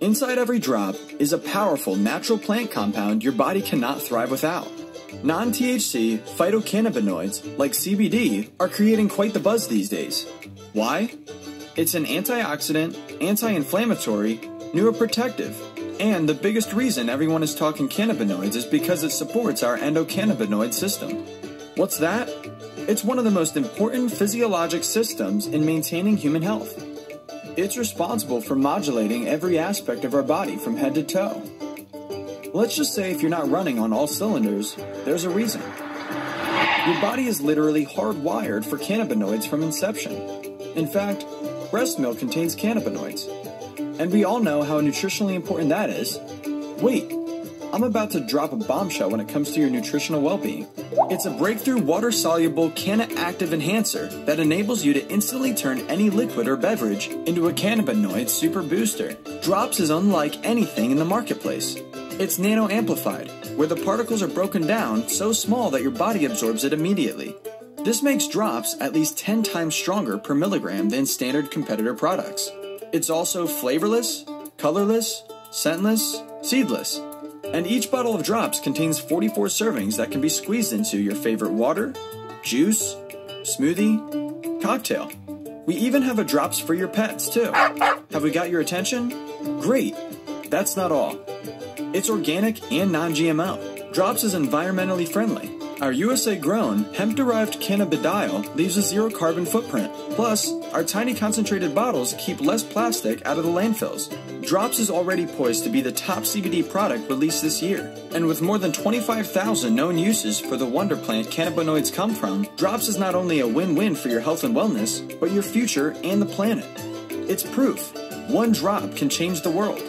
Inside every drop is a powerful natural plant compound your body cannot thrive without. Non THC phytocannabinoids, like CBD, are creating quite the buzz these days. Why? It's an antioxidant, anti inflammatory, neuroprotective, and the biggest reason everyone is talking cannabinoids is because it supports our endocannabinoid system. What's that? It's one of the most important physiologic systems in maintaining human health. It's responsible for modulating every aspect of our body from head to toe. Let's just say if you're not running on all cylinders, there's a reason. Your body is literally hardwired for cannabinoids from inception. In fact, breast milk contains cannabinoids. And we all know how nutritionally important that is. Wait, I'm about to drop a bombshell when it comes to your nutritional well being. It's a breakthrough water soluble Canna Active Enhancer that enables you to instantly turn any liquid or beverage into a cannabinoid super booster. Drops is unlike anything in the marketplace. It's nano amplified, where the particles are broken down so small that your body absorbs it immediately. This makes drops at least 10 times stronger per milligram than standard competitor products. It's also flavorless, colorless, scentless, seedless and each bottle of drops contains 44 servings that can be squeezed into your favorite water, juice, smoothie, cocktail. We even have a drops for your pets, too. Have we got your attention? Great! That's not all. It's organic and non GMO. Drops is environmentally friendly our USA grown, hemp derived cannabidiol leaves a zero carbon footprint. Plus, our tiny concentrated bottles keep less plastic out of the landfills. Drops is already poised to be the top CBD product released this year. And with more than 25,000 known uses for the wonder plant cannabinoids come from, Drops is not only a win win for your health and wellness, but your future and the planet. It's proof. One drop can change the world.